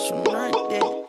Special night, not dead.